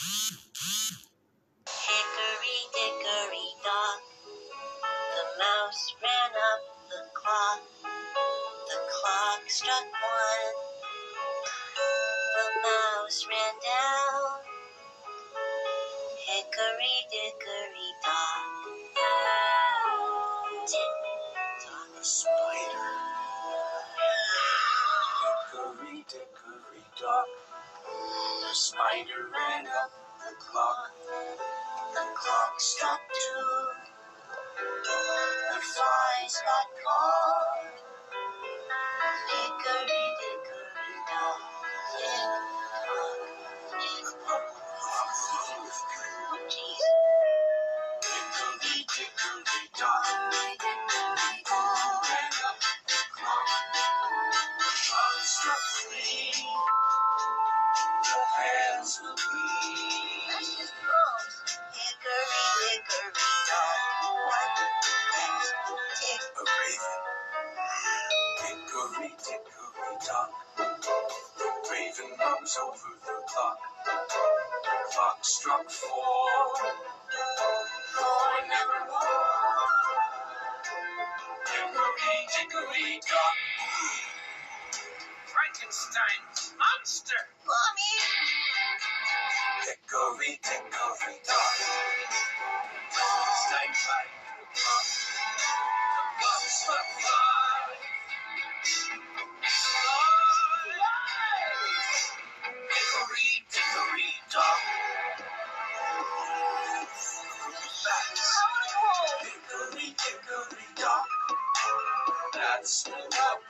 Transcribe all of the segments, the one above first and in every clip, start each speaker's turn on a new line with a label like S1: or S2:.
S1: Hickory dickory dock, the mouse ran up the clock. The clock struck one, spider
S2: ran up the clock.
S1: The clock struck two. The flies got caught. Hickory dickory dock. Tick tock.
S2: Ran up the clock. The clock struck three. The hands will bleed.
S1: That's just gross. Hickory dickory dock. What? That's tick.
S2: A raven. Hickory dickory dock. The raven rose over the clock. The clock struck four. Four never more. Hickory dickory dock. Frankenstein's monster.
S1: Mommy!
S2: Hickory dickory dock. Frankenstein tried the clock. The clock struck five. Five. Hickory dickory dock. Hickory dickory dock. That's up the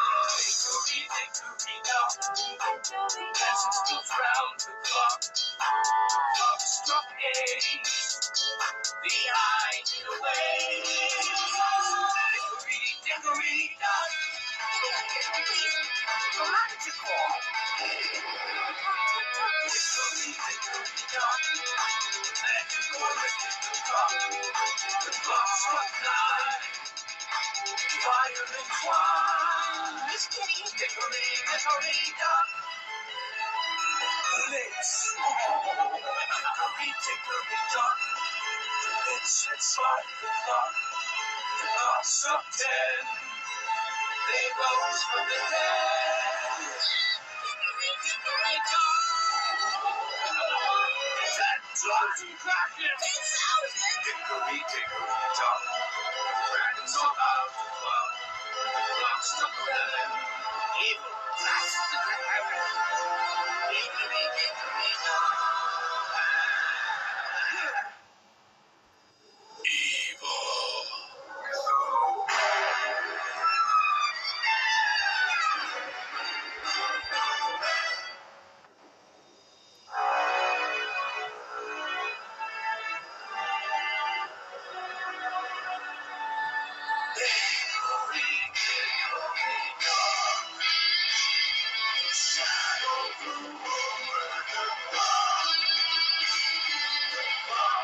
S2: the clock. Struck nine. Fire entwined.
S1: Miss Kitty.
S2: Dickory dock. Lips. Hickory dickory dock. It sits like the clock. The clock struck ten. They rose from the dead. Hickory dickory dock.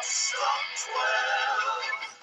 S1: Stop 12.